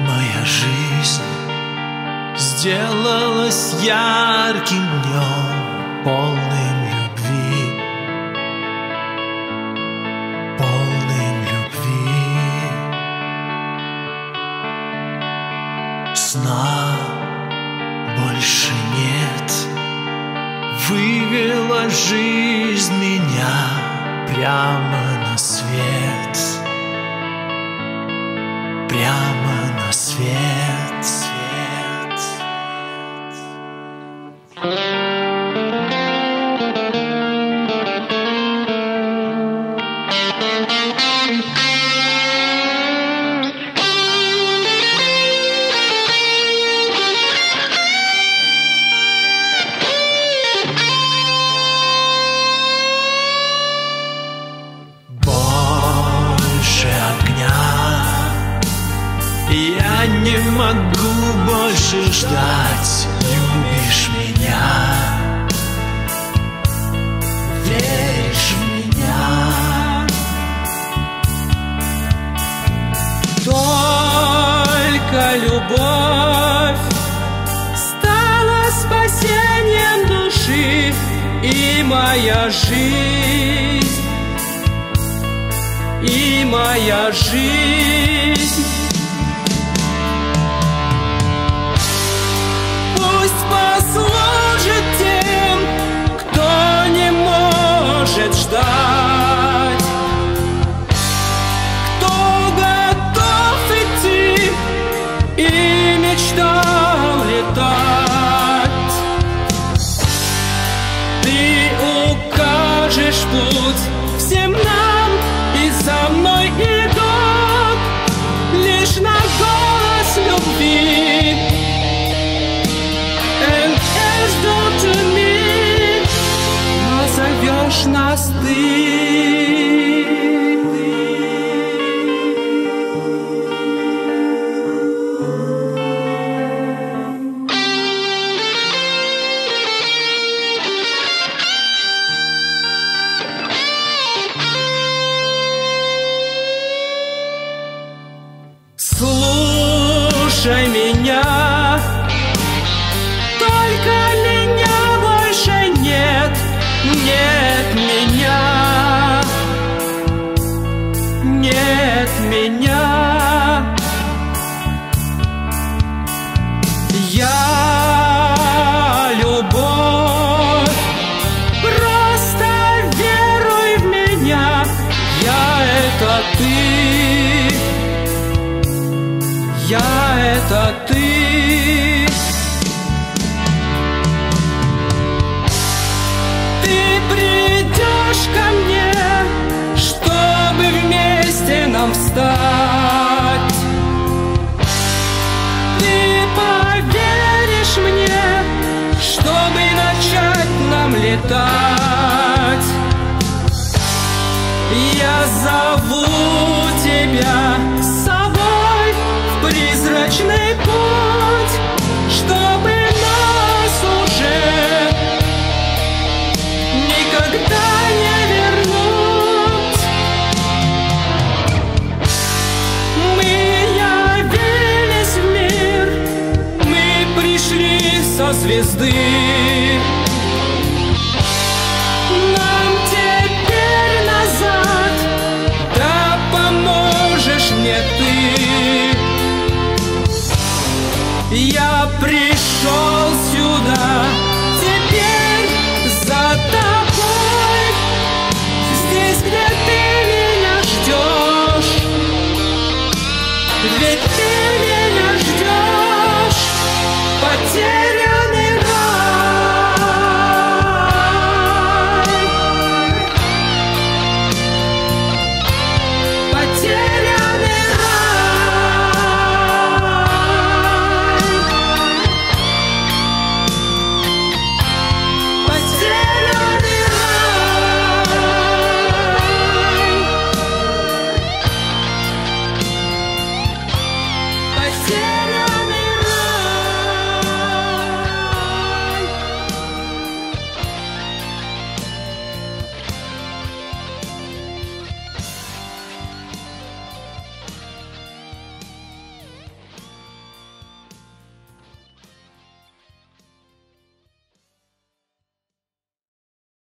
моя жизнь Сделалась ярким днем, полным любви. Полным любви. Сна больше нет. Вывела жизнь меня прямо на свет Я не могу больше ждать. Любишь меня? Веришь в Любовь стала спасением души и моя жизнь, и моя жизнь. Укажешь путь всем нам и за мной. идут это ты. Я это ты летать я зову тебя с собой в призрачный путь, чтобы нас уже никогда не вернуть. Мы явились в мир, мы пришли со звезды.